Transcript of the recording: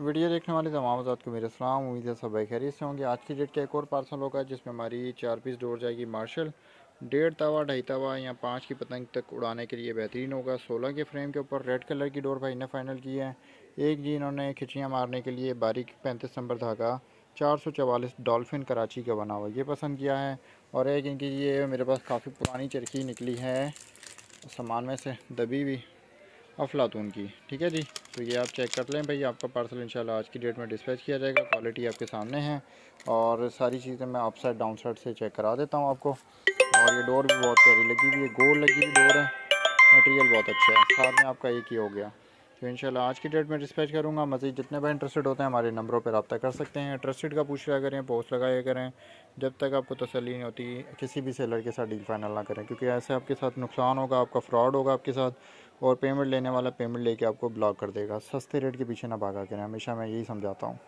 Video देखने वाले तमाम आज़ाद को मेरे सलाम, उम्मीद है सब खैरियत से होंगे। आज की डेट का एक और पार्सल होगा, जिसमें हमारी चार पीस डोर जाएगी मार्शल, डेढ़ तवा, ढाई तवा या पाँच की पतंग तक उड़ाने के लिए बेहतरीन होगा। सोलह के फ्रेम के ऊपर रेड कलर की डोर भाई ने फाइनल की है। एक जी इन्होंने खिचियाँ मारने के लिए बारीक पैंतीस नंबर धागा, चार सौ चवालीस डॉल्फिन कराची का बना हुआ ये पसंद किया है। और एक इनकी ये मेरे पास काफ़ी पुरानी चरखी निकली है, सामान में से दबी हुई। अफलातून की। ठीक है जी? तो ये आप चेक कर लें भाई, आपका पार्सल इंशाल्लाह आज की डेट में डिस्पैच किया जाएगा। क्वालिटी आपके सामने है। और सारी चीज़ें मैं अप साइड डाउन साइड से चेक करा देता हूँ आपको। और ये डोर भी बहुत प्यारी लगी हुई है। गोल लगी हुई डोर है। मटेरियल बहुत अच्छा है। साथ में आपका एक ही हो गया। तो इंशाल्लाह आज की डेट में डिस्पैच करूँगा। मज़ीद जितने भाई इंटरेस्टेड होते हैं, हमारे नंबरों पर रब्ता कर सकते हैं। ट्रस्टेड का पूछ लिया करें पोस्ट लगाया करें। जब तक आपको तसली नहीं होती, किसी भी सेलर के साथ डील फाइनल ना करें। क्योंकि ऐसे आपके साथ नुकसान होगा, आपका फ्रॉड होगा आपके साथ। और पेमेंट लेने वाला पेमेंट लेके आपको ब्लॉक कर देगा। सस्ते रेट के पीछे ना भागा करें, हमेशा मैं यही समझाता हूँ।